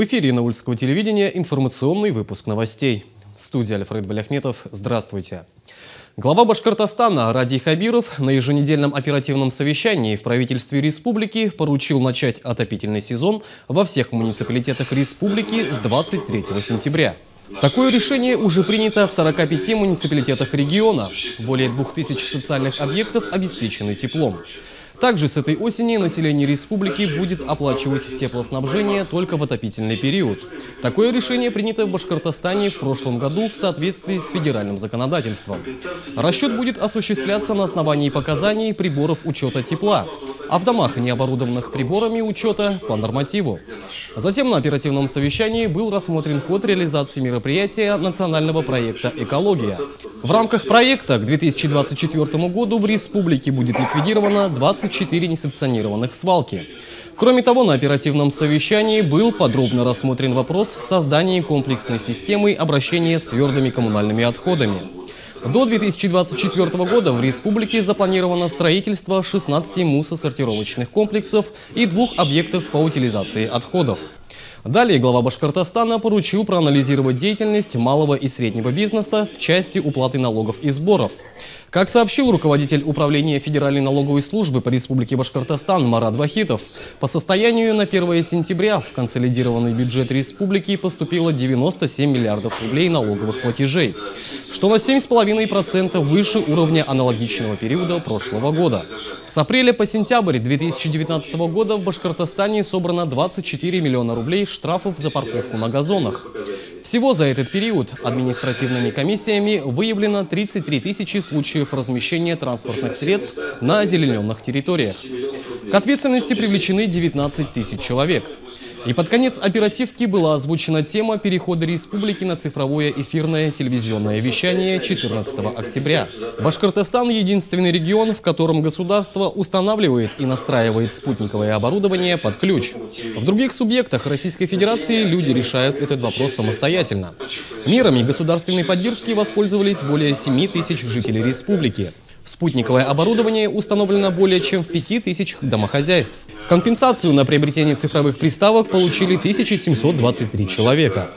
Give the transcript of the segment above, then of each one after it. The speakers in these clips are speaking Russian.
В эфире Наульского телевидения информационный выпуск новостей. Студия Альфред Валяхметов. Здравствуйте. Глава Башкортостана Ради Хабиров на еженедельном оперативном совещании в правительстве республики поручил начать отопительный сезон во всех муниципалитетах республики с 23 сентября. Такое решение уже принято в 45 муниципалитетах региона. Более 2000 социальных объектов обеспечены теплом. Также с этой осени население республики будет оплачивать теплоснабжение только в отопительный период. Такое решение принято в Башкортостане в прошлом году в соответствии с федеральным законодательством. Расчет будет осуществляться на основании показаний приборов учета тепла, а в домах, не оборудованных приборами учета, по нормативу. Затем на оперативном совещании был рассмотрен ход реализации мероприятия национального проекта «Экология». В рамках проекта к 2024 году в республике будет ликвидировано 20 24 несанкционированных свалки. Кроме того, на оперативном совещании был подробно рассмотрен вопрос создания комплексной системы обращения с твердыми коммунальными отходами. До 2024 года в республике запланировано строительство 16 мусосортировочных комплексов и двух объектов по утилизации отходов. Далее глава Башкортостана поручил проанализировать деятельность малого и среднего бизнеса в части уплаты налогов и сборов. Как сообщил руководитель управления Федеральной налоговой службы по Республике Башкортостан Марат Вахитов, по состоянию на 1 сентября в консолидированный бюджет республики поступило 97 миллиардов рублей налоговых платежей, что на 7,5% выше уровня аналогичного периода прошлого года. С апреля по сентябрь 2019 года в Башкортостане собрано 24 миллиона рублей штрафов за парковку на газонах. Всего за этот период административными комиссиями выявлено 33 тысячи случаев размещения транспортных средств на озелененных территориях. К ответственности привлечены 19 тысяч человек. И под конец оперативки была озвучена тема перехода республики на цифровое эфирное телевизионное вещание 14 октября. Башкортостан – единственный регион, в котором государство устанавливает и настраивает спутниковое оборудование под ключ. В других субъектах Российской Федерации люди решают этот вопрос самостоятельно. Мерами государственной поддержки воспользовались более 7 тысяч жителей республики. Спутниковое оборудование установлено более чем в 5000 домохозяйств. Компенсацию на приобретение цифровых приставок получили 1723 человека.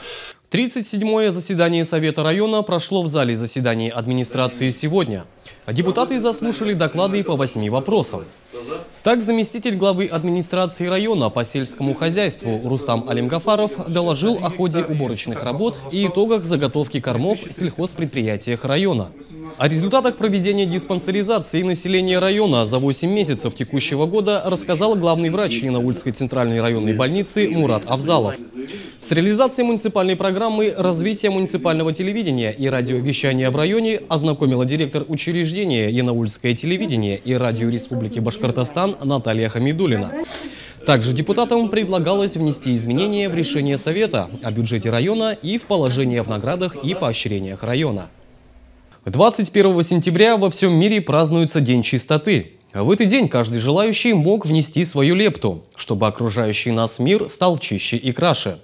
37-е заседание Совета района прошло в зале заседаний администрации сегодня. Депутаты заслушали доклады по восьми вопросам. Так, заместитель главы администрации района по сельскому хозяйству Рустам Алимгафаров доложил о ходе уборочных работ и итогах заготовки кормов в сельхозпредприятиях района. О результатах проведения диспансеризации населения района за 8 месяцев текущего года рассказал главный врач Янаульской центральной районной больницы Мурат Авзалов. С реализацией муниципальной программы развития муниципального телевидения и радиовещания в районе ознакомила директор учреждения Янаульское телевидение и радио Республики Башкортостан Наталья Хамидулина. Также депутатам предлагалось внести изменения в решение Совета о бюджете района и в положение в наградах и поощрениях района. 21 сентября во всем мире празднуется День чистоты. В этот день каждый желающий мог внести свою лепту, чтобы окружающий нас мир стал чище и краше.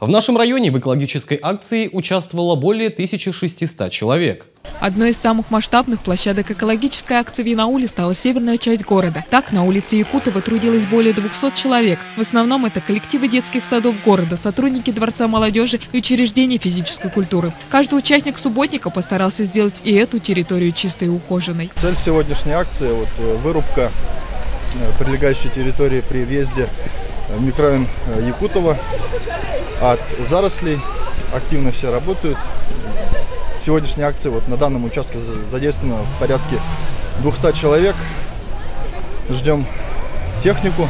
В нашем районе в экологической акции участвовало более 1600 человек. Одной из самых масштабных площадок экологической акции в Янауле стала северная часть города. Так, на улице Якутова трудилось более 200 человек. В основном это коллективы детских садов города, сотрудники Дворца молодежи и учреждений физической культуры. Каждый участник субботника постарался сделать и эту территорию чистой и ухоженной. Цель сегодняшней акции вот, – вырубка э, прилегающей территории при въезде в микрорайон э, Якутова от зарослей. Активно все работают сегодняшней акции вот на данном участке задействовано порядке 200 человек. Ждем технику.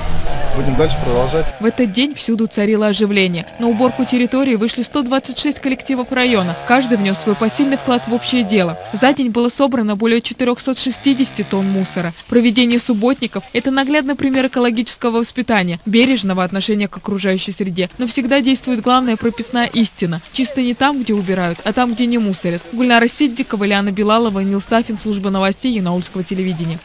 Будем дальше продолжать. В этот день всюду царило оживление. На уборку территории вышли 126 коллективов района. Каждый внес свой посильный вклад в общее дело. За день было собрано более 460 тонн мусора. Проведение субботников – это наглядный пример экологического воспитания, бережного отношения к окружающей среде. Но всегда действует главная прописная истина. Чисто не там, где убирают, а там, где не мусорят. Гульнара Сиддикова, Ильяна Белалова, Нил Сафин, служба новостей Янаульского телевидения.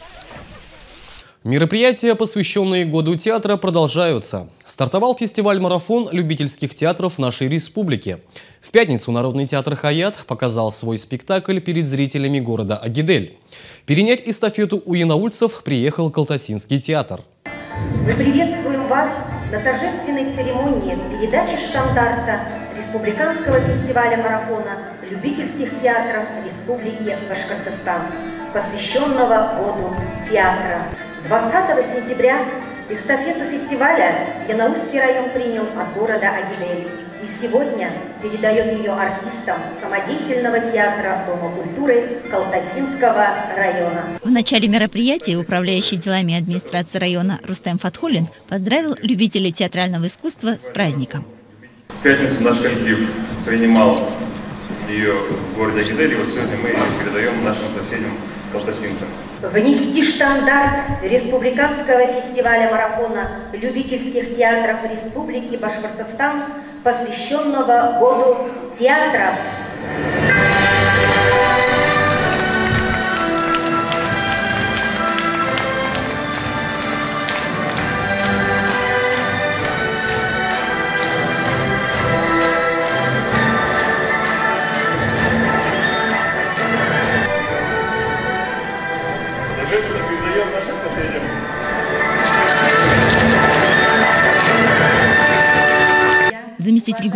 Мероприятия, посвященные Году театра, продолжаются. Стартовал фестиваль-марафон любительских театров нашей республики. В пятницу Народный театр «Хаят» показал свой спектакль перед зрителями города Агидель. Перенять эстафету у янаульцев приехал Калтасинский театр. Мы приветствуем вас на торжественной церемонии передачи штандарта Республиканского фестиваля марафона любительских театров Республики Башкортостан, посвященного году театра. 20 сентября эстафету фестиваля Янаульский район принял от города Агидель и сегодня передает ее артистам самодеятельного театра Дома культуры Калтасинского района. В начале мероприятия управляющий делами администрации района Рустем Фатхулин поздравил любителей театрального искусства с праздником. В пятницу наш коллектив принимал ее в городе Агидель, и вот сегодня мы ее передаем нашим соседям калтасинцам. Внести штандарт Республиканского фестиваля марафона любительских театров Республики Башкортостан, посвященного году театра.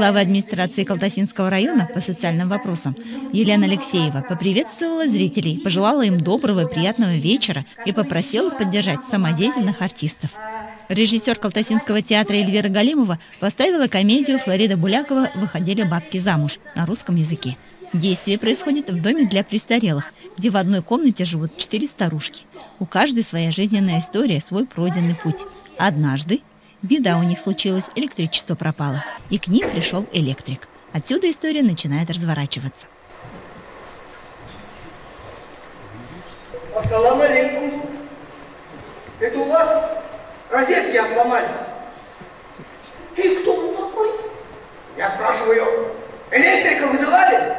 Главы администрации Калтасинского района по социальным вопросам Елена Алексеева поприветствовала зрителей, пожелала им доброго и приятного вечера и попросила поддержать самодеятельных артистов. Режиссер Калтасинского театра Эльвира Галимова поставила комедию Флорида Булякова «Выходили бабки замуж» на русском языке. Действие происходит в доме для престарелых, где в одной комнате живут четыре старушки. У каждой своя жизненная история, свой пройденный путь. Однажды беда у них случилась, электричество пропало, и к ним пришел электрик. Отсюда история начинает разворачиваться. Ассаламу алейкум. Это у вас розетки обломались? И кто он такой? Я спрашиваю, электрика вызывали?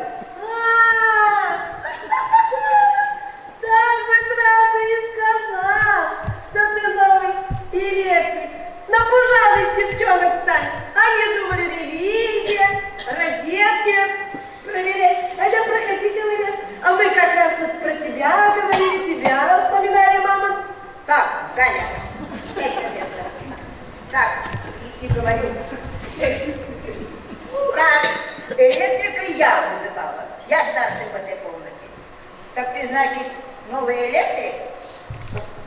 Так бы сразу и сказал, что ты новый электрик. Напужали девчонок так. Они думали, ревизия, розетки проверять. А я проходи, говорят. А мы как раз тут про тебя говорили, тебя вспоминали, мама. Так, Ганя, так, и, и говорю. Так, электрика я вызывала. Я старший в этой комнате. Так ты, значит, новый электрик?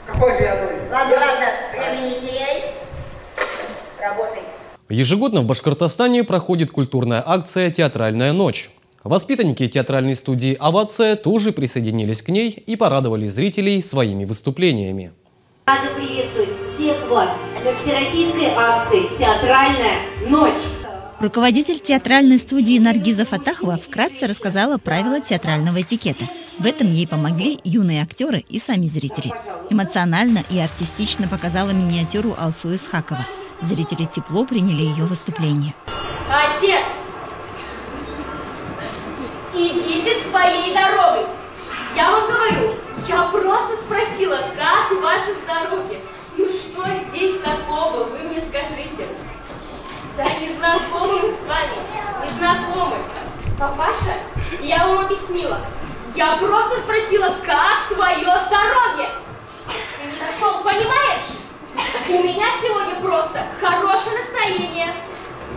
Какой же я новый? Ладно, ладно, времени не теряй. Работай. Ежегодно в Башкортостане проходит культурная акция «Театральная ночь». Воспитанники театральной студии «Овация» тоже присоединились к ней и порадовали зрителей своими выступлениями. Рада приветствовать всех вас на всероссийской акции «Театральная ночь». Руководитель театральной студии Наргиза Фатахова вкратце рассказала правила театрального этикета. В этом ей помогли юные актеры и сами зрители. Эмоционально и артистично показала миниатюру Алсу Исхакова. Зрители тепло приняли ее выступление. Отец, идите своей дорогой. Я вам говорю, я просто спросила, как ваше здоровье. Ну что здесь такого, вы мне скажите. Да не знакомы мы с вами, не знакомы. Папаша, я вам объяснила. Я просто спросила, как твое здоровье. Ты не нашел, понимаешь? У меня сегодня просто хорошее настроение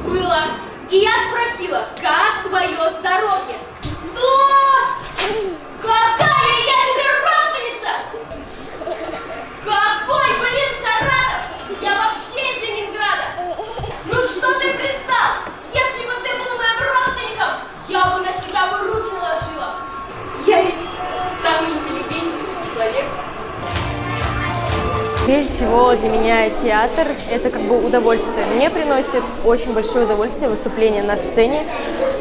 было. И я спросила, как твое здоровье? Что? Какая Прежде всего для меня театр – это как бы удовольствие. Мне приносит очень большое удовольствие выступление на сцене,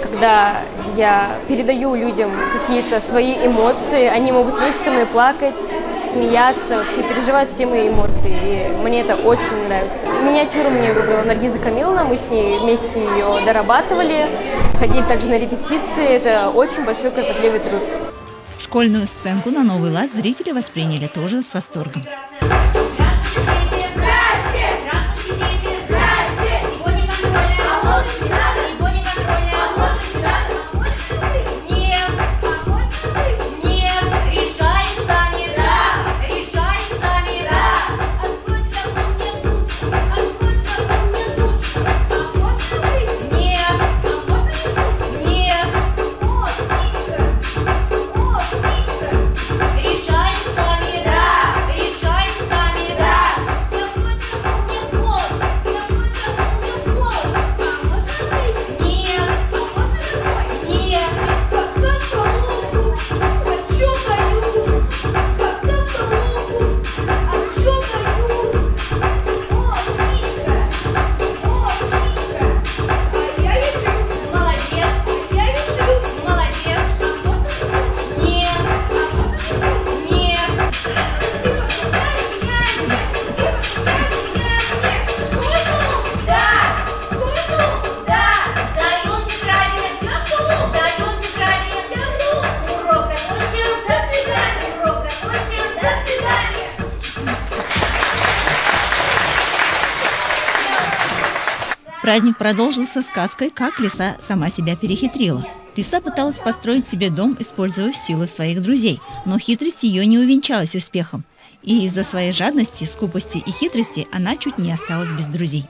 когда я передаю людям какие-то свои эмоции. Они могут вместе со мной плакать, смеяться, вообще переживать все мои эмоции. И мне это очень нравится. Миниатюру мне выбрала Наргиза Камиловна, мы с ней вместе ее дорабатывали, ходили также на репетиции. Это очень большой кропотливый труд. Школьную сценку на новый лад зрители восприняли тоже с восторгом. Праздник продолжился сказкой «Как лиса сама себя перехитрила». Лиса пыталась построить себе дом, используя силы своих друзей, но хитрость ее не увенчалась успехом. И из-за своей жадности, скупости и хитрости она чуть не осталась без друзей.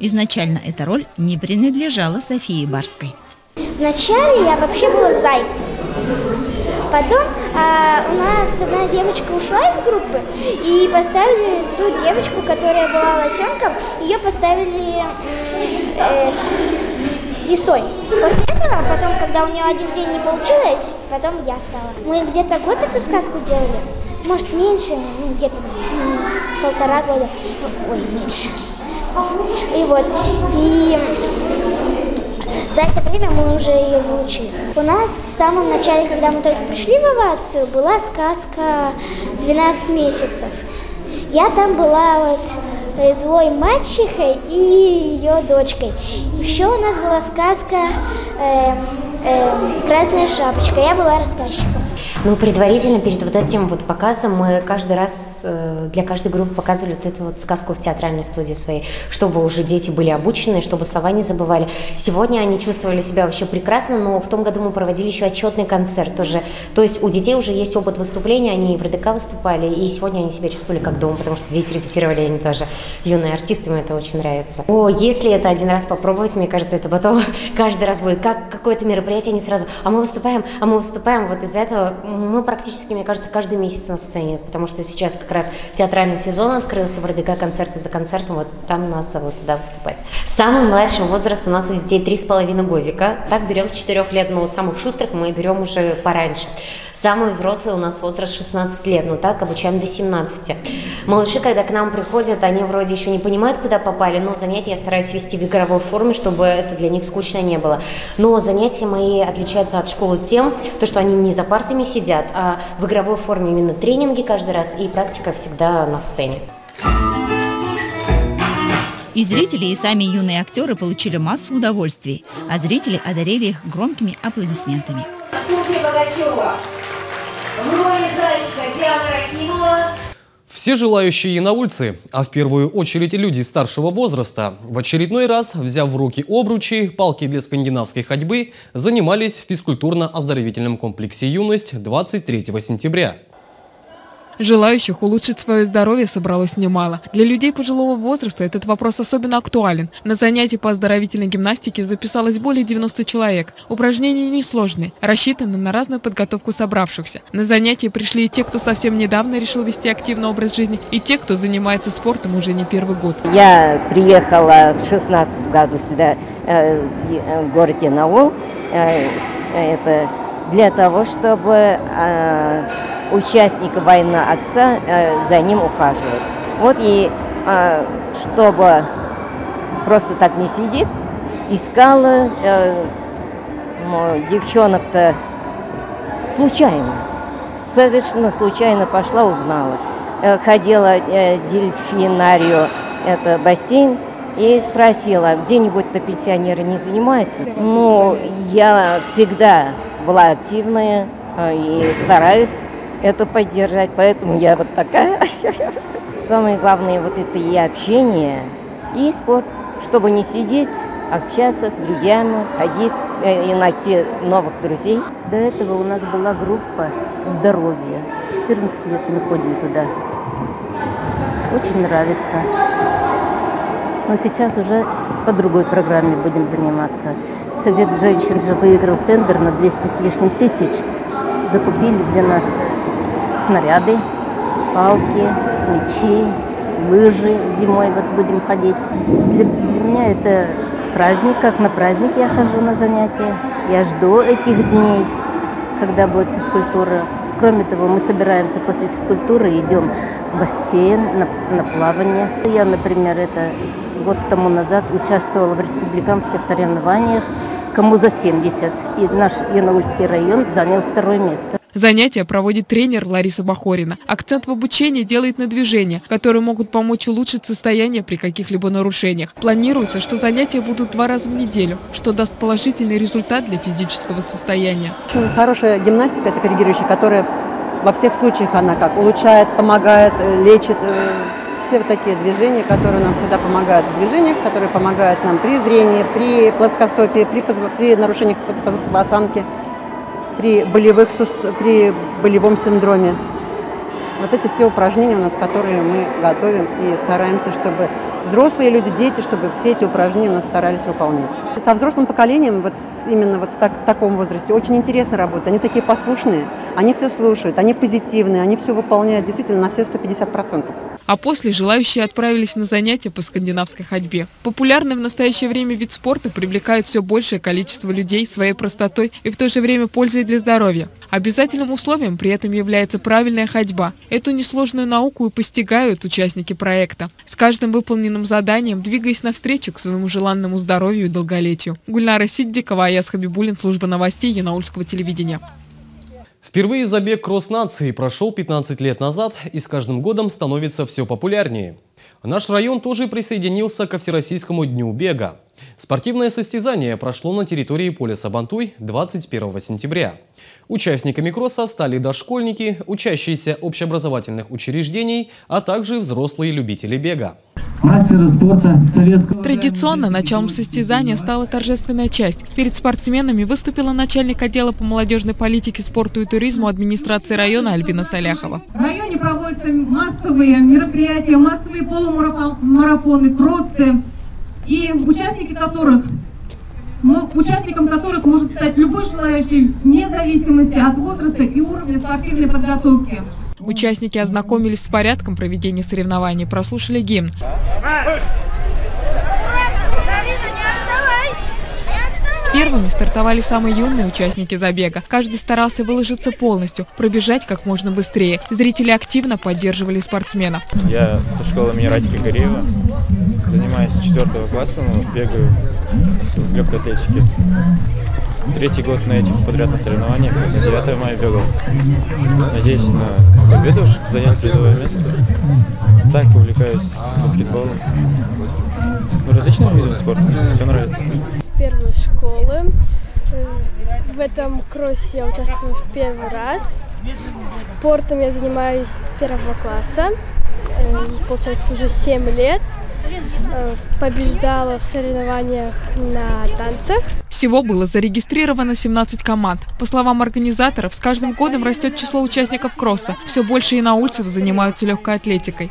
Изначально эта роль не принадлежала Софии Барской. Вначале я вообще была зайцем. Потом а, у нас одна девочка ушла из группы и поставили ту девочку, которая была лосенком, ее поставили э, лисой. После этого, потом, когда у нее один день не получилось, потом я стала. Мы где-то год эту сказку делали, может меньше, ну, где-то полтора года, ой, меньше. И вот, и за это время мы уже ее выучили. У нас в самом начале, когда мы только пришли в овацию, была сказка «12 месяцев». Я там была вот э, злой мачехой и ее дочкой. Еще у нас была сказка э, э, «Красная шапочка». Я была рассказчиком. Ну, предварительно перед вот этим вот показом мы каждый раз э, для каждой группы показывали вот эту вот сказку в театральной студии своей, чтобы уже дети были обучены, чтобы слова не забывали. Сегодня они чувствовали себя вообще прекрасно, но в том году мы проводили еще отчетный концерт тоже. То есть у детей уже есть опыт выступления, они в РДК выступали, и сегодня они себя чувствовали как дома, потому что здесь репетировали они тоже. Юные артисты, им это очень нравится. О, если это один раз попробовать, мне кажется, это потом каждый раз будет как какое-то мероприятие, не сразу, а мы выступаем, а мы выступаем. Вот из-за этого мы практически, мне кажется, каждый месяц на сцене, потому что сейчас как раз театральный сезон открылся в РДК, концерты за концертом, вот там нас зовут туда выступать. Самый младший возраст у нас у детей три с половиной годика, так берем с 4 лет, но самых шустрых мы берем уже пораньше. Самый взрослый у нас возраст 16 лет, но так обучаем до 17. Малыши, когда к нам приходят, они вроде еще не понимают, куда попали, но занятия я стараюсь вести в игровой форме, чтобы это для них скучно не было. Но занятия мои отличаются от школы тем, то, что они не за партами сидят, а в игровой форме именно тренинги каждый раз и практика всегда на сцене. И зрители, и сами юные актеры получили массу удовольствий, а зрители одарили их громкими аплодисментами. Софья Богачева, в роли зайчика Диана Ракимова, все желающие янаульцы, а в первую очередь люди старшего возраста, в очередной раз, взяв в руки обручи, палки для скандинавской ходьбы, занимались в физкультурно-оздоровительном комплексе «Юность» 23 сентября. Желающих улучшить свое здоровье собралось немало. Для людей пожилого возраста этот вопрос особенно актуален. На занятия по оздоровительной гимнастике записалось более 90 человек. Упражнения несложные, рассчитаны на разную подготовку собравшихся. На занятия пришли и те, кто совсем недавно решил вести активный образ жизни, и те, кто занимается спортом уже не первый год. Я приехала в 16 году сюда, э, в город Янаул. Э, это для того, чтобы э, участник войны отца э, за ним ухаживать. Вот и э, чтобы просто так не сидит, искала ну, девчонок-то случайно, совершенно случайно пошла, узнала. Ходила дельфинарию, это бассейн, и спросила, где-нибудь-то пенсионеры не занимаются? Ну, я всегда была активная э, и стараюсь это поддержать, поэтому я вот такая. Самое главное вот это и общение, и спорт, чтобы не сидеть, общаться с друзьями, ходить э, и найти новых друзей. До этого у нас была группа здоровья. 14 лет мы ходим туда. Очень нравится. Но сейчас уже по другой программе будем заниматься. Совет женщин же выиграл тендер на 200 с лишним тысяч. Закупили для нас снаряды, палки, мечи, лыжи зимой вот будем ходить. Для, для меня это праздник, как на праздник я хожу на занятия. Я жду этих дней, когда будет физкультура. Кроме того, мы собираемся после физкультуры, идем в бассейн на, на плавание. Я, например, это год тому назад участвовала в республиканских соревнованиях кому за 70. И наш Янаульский район занял второе место. Занятия проводит тренер Лариса Бахорина. Акцент в обучении делает на движения, которые могут помочь улучшить состояние при каких-либо нарушениях. Планируется, что занятия будут два раза в неделю, что даст положительный результат для физического состояния. Хорошая гимнастика – это коррегирующая, которая во всех случаях она как улучшает, помогает, э, лечит, э, все вот такие движения, которые нам всегда помогают в движениях, которые помогают нам при зрении, при плоскостопии, при, при нарушениях осанки, при, болевых, при болевом синдроме. Вот эти все упражнения у нас, которые мы готовим и стараемся, чтобы взрослые люди, дети, чтобы все эти упражнения у нас старались выполнять. Со взрослым поколением, вот именно вот так, в таком возрасте, очень интересно работать. Они такие послушные, они все слушают, они позитивные, они все выполняют действительно на все 150%. А после желающие отправились на занятия по скандинавской ходьбе. Популярный в настоящее время вид спорта привлекает все большее количество людей своей простотой и в то же время пользой для здоровья. Обязательным условием при этом является правильная ходьба. Эту несложную науку и постигают участники проекта. С каждым выполненным заданием, двигаясь навстречу к своему желанному здоровью и долголетию. Гульнара Сиддикова, Аяс Хабибулин, служба новостей Янаульского телевидения. Впервые забег кросс нации прошел 15 лет назад и с каждым годом становится все популярнее. Наш район тоже присоединился ко Всероссийскому дню бега. Спортивное состязание прошло на территории поля Сабантуй 21 сентября. Участниками кросса стали дошкольники, учащиеся общеобразовательных учреждений, а также взрослые любители бега мастера спорта советского... Традиционно началом состязания стала торжественная часть. Перед спортсменами выступила начальник отдела по молодежной политике, спорту и туризму администрации района Альбина Соляхова. В районе проводятся массовые мероприятия, массовые полумарафоны, кроссы, и участники которых участником которых может стать любой желающий, вне зависимости от возраста и уровня спортивной подготовки. Участники ознакомились с порядком проведения соревнований, прослушали гимн. Первыми стартовали самые юные участники забега. Каждый старался выложиться полностью, пробежать как можно быстрее. Зрители активно поддерживали спортсмена. Я со школы имени Радика Гореева. Занимаюсь четвертого класса, бегаю в легкой атлетике. Третий год на этих подряд на соревнованиях, на 9 мая бегал. Надеюсь на победу, занять призовое место. Так увлекаюсь баскетболом. Различными видами спорта, все нравится. С первой школы. В этом кроссе я участвую в первый раз. Спортом я занимаюсь с первого класса. Э, получается, уже 7 лет. Побеждала в соревнованиях на танцах. Всего было зарегистрировано 17 команд. По словам организаторов, с каждым годом растет число участников кросса. Все больше и наульцев занимаются легкой атлетикой.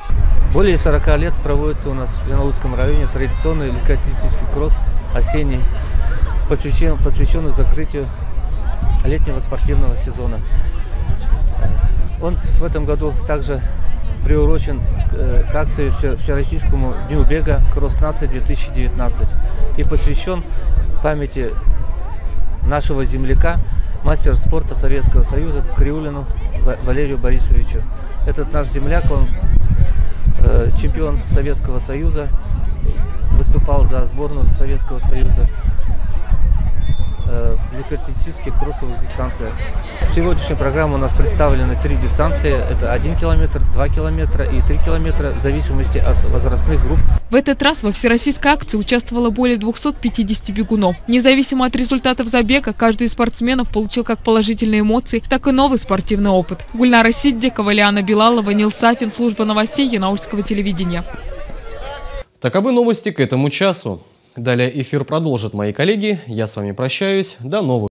Более 40 лет проводится у нас в Янаульском районе традиционный легкоатлетический кросс осенний, посвящен, посвященный закрытию летнего спортивного сезона. Он в этом году также приурочен э, к акции Всероссийскому дню бега «Кросс нации 2019» и посвящен памяти нашего земляка, мастера спорта Советского Союза Криулину Валерию Борисовичу. Этот наш земляк, он э, чемпион Советского Союза, выступал за сборную Советского Союза, Э, в легкоатлетических кроссовых дистанциях. В сегодняшней программе у нас представлены три дистанции. Это 1 километр, 2 километра и 3 километра в зависимости от возрастных групп. В этот раз во всероссийской акции участвовало более 250 бегунов. Независимо от результатов забега, каждый из спортсменов получил как положительные эмоции, так и новый спортивный опыт. Гульнара Сиддикова, Лиана Билалова, Нил Сафин, служба новостей Янаульского телевидения. Таковы новости к этому часу. Далее эфир продолжат мои коллеги. Я с вами прощаюсь. До новых